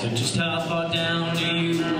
So just how far down do you